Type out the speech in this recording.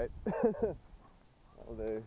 right. That'll do.